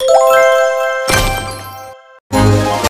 Música